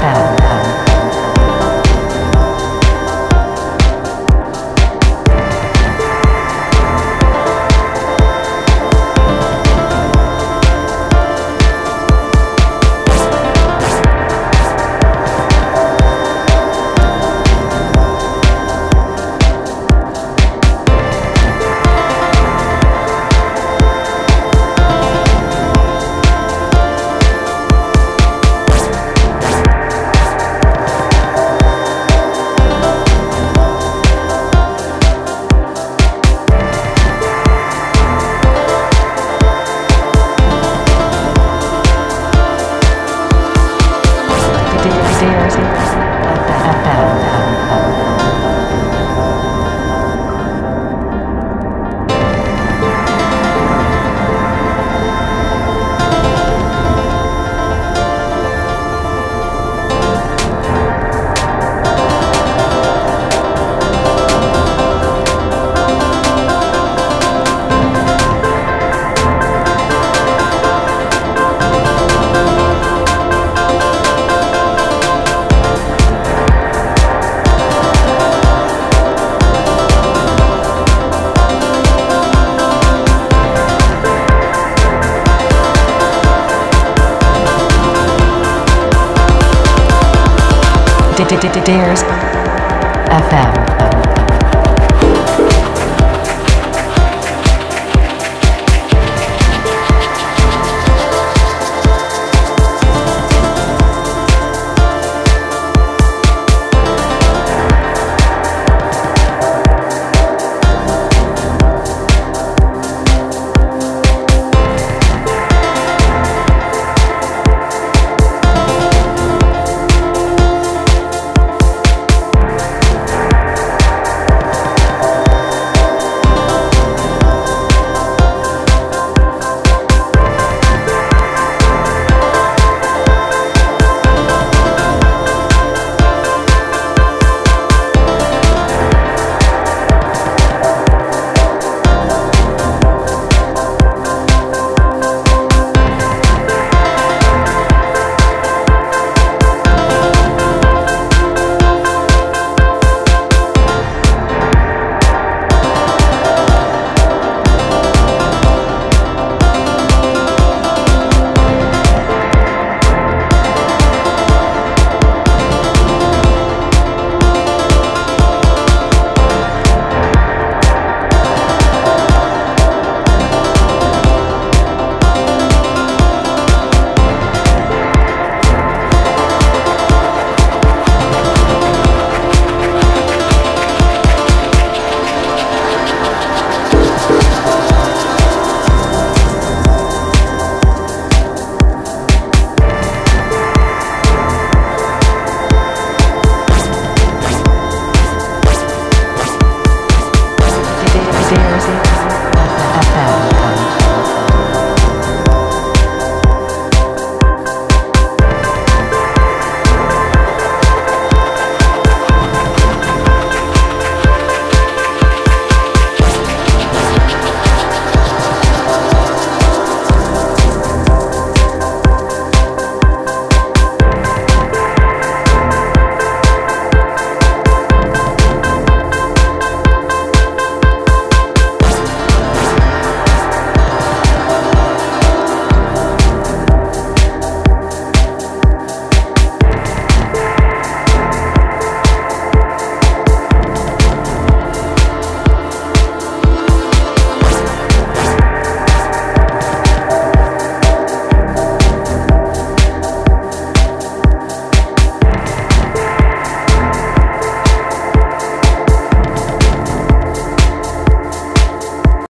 FM. Dares FM.